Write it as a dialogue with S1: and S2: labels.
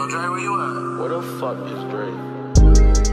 S1: Yo, Dre, where you at?
S2: Where the fuck is Dre?